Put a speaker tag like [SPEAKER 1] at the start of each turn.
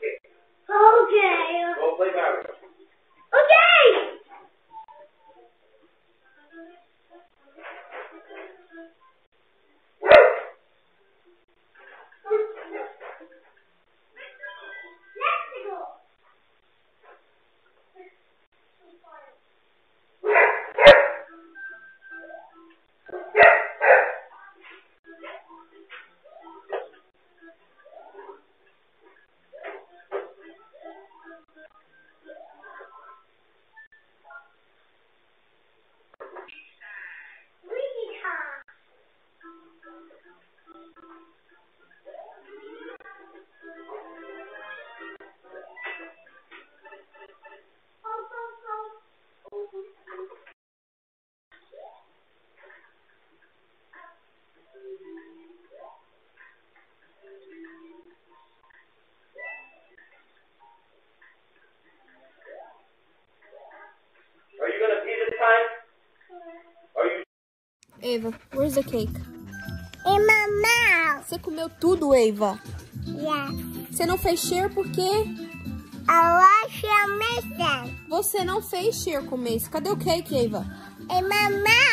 [SPEAKER 1] cake.
[SPEAKER 2] Okay.
[SPEAKER 3] Ava, where's the cake?
[SPEAKER 2] My mouth.
[SPEAKER 3] Você comeu tudo, Ava.
[SPEAKER 2] Yeah.
[SPEAKER 3] Você não fez share porque
[SPEAKER 2] I wash your
[SPEAKER 3] você não fez share com esse. Cadê o cake?
[SPEAKER 2] In my mouth.